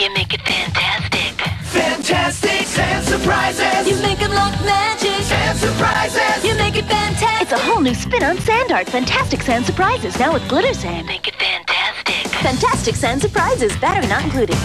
You make it fantastic. Fantastic sand surprises. You make it look magic. Sand surprises. You make it fantastic. It's a whole new spin on sand art. Fantastic sand surprises now with glitter sand. Make it fantastic. Fantastic sand surprises. Battery not included.